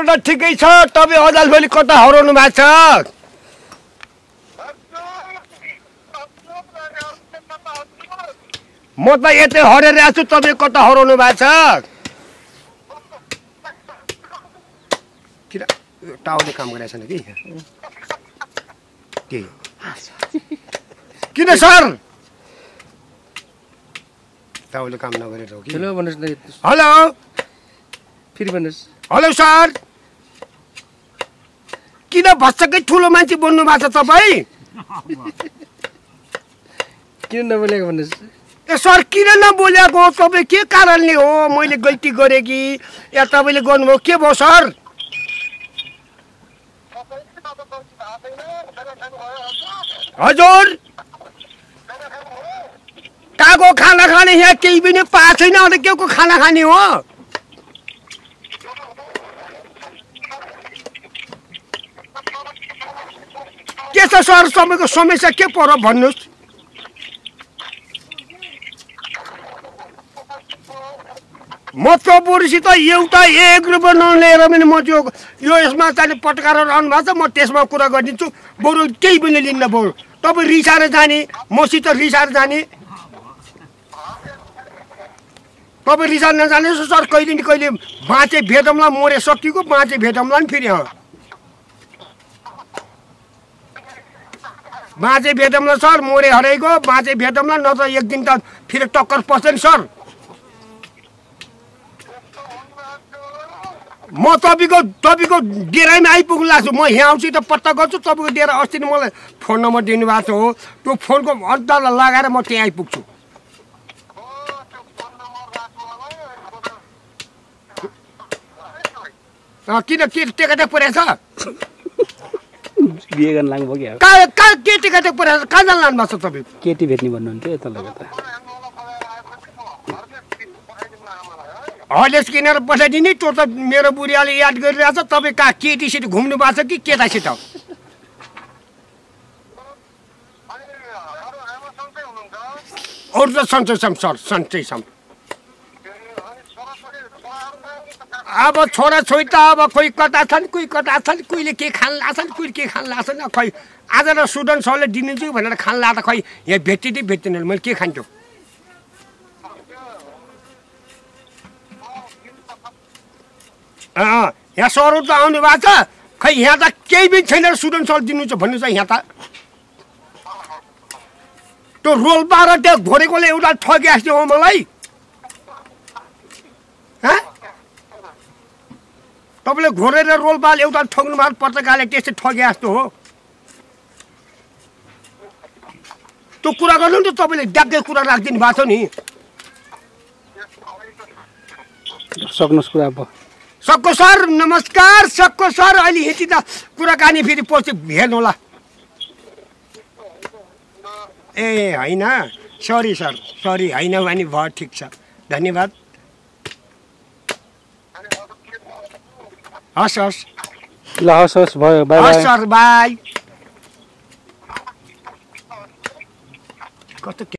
बाटो त ठिकै छ तपाईँ भोलि कता हराउनु भएको छ? म त यतै हरेर आएको छु तपाईँ कता हराउनु भएको छ? किन टाउले काम गरेको छैन कि? के? किन सर? टाउले काम नगरेर हो कि? हेलो भन्नुहोस् न हेलो? फेरि भन्नुहोस्। Hello sir? किन भत्सकै ठुलो मान्छे बोल्नु भएको छ तपाईँ? किन नबोलेको भन्नुहोस्? ए सर किन नबोलेको तपाईँ? के कारणले हो? मैले गल्ती गरेँ कि? या तपाईँले गर्नुभयो? के भयो सर? हजुर। कहाँको खाना खाने यहाँ केही पनि पाएको छैन। अन्त के को खाना खाने हो? के छ सर तपाईँको समस्या के पर्यो भन्नुहोस्? म चौपुरीसित एउटा एक रुपियाँ नलिएर पनि म त्यो यो यसमा चाहिँ पटकाएर रहनु भएको छ म त्यसमा कुरा गरिदिन्छु। बरु केही पनि लिन्न बरु तपाईँ रिसाएर जाने मसित रिसाएर जाने। तपाईँ रिसाएर नजाने सर कहिले न कहिले बाँचे भेटौँला मरे सकिएको बाँचे भेटौँला नि फेरि बाँचे भेटौँला सर। मरे हराइको बाँचे भेटौँला नत्र एक दिन त फेरि टक्कर पर्छ नि सर। म तपाईँको तपाईँको डेराइमा आइपुग्नु लाग्छु। म यहाँ आउँछु त पत्ता गर्छु। तपाईँको डेरा अस्ति नै मलाई फोन नम्बर दिनुभएको छ हो। त्यो फोनको अन्तर लगाएर म त्यहाँ आइपुग्छु। किन के टेकाटेक परेछ बिहे गर्न लाग्नुभयो क्या कहाँ कहाँ के टेकाटेक परेछ कहाँ जानु लानु भएको छ तपाईँ। केटी भेट्ने भन्नुहुन्थ्यो तपाईँको त। हलेस किनेर पठाइदिने त्यो त मेरो बुढियाले याद गरिरहेछ। तपाईँ कहाँ केटीसित घुम्नु भएको छ कि केटासित? अरू त सन्चै छौँ सर सन्चै छौँ अब छोराछोरी त अब कोही कता छन् कोही कता छन् कोहीले के खान लाग्छन् कोही के खान लाग्छन् खै आज र स्टुडेन्ट सरले दिनुहुन्छ भनेर खान लाग्दा खै यहाँ भेटिँदै भेट्दैन मैले के खान्छु अँ यहाँ सरहरू त आउनु भएको छ खै यहाँ त केही पनि छैन स्टुडेन्ट सर दिनु छ भन्नु छ यहाँ त त्यो रोल्पा र त्यो घोरेकोले एउटा ठगे जस्तो हो मलाई तपाईँले घोरेर रोल्पाले एउटा ठग्नु भएको पत्रकारले त्यस्तै ठगे जस्तो हो। त्यो कुरा गर्नु नि त तपाईँले ड्याक्कै कुरा राखिदिनु भएको छ नि। सक्नुहोस् कुरा अब। सक्को सर नमस्कार सक्को सर अहिले यति त कुराकानी फेरि पछि हेर्नु होला ए होइन। सरी सर सरी होइन भने भयो ठिक छ। धन्यवाद। हस् हस् ल हस् हस् भयो हस् बाई। Sir by. कस्तो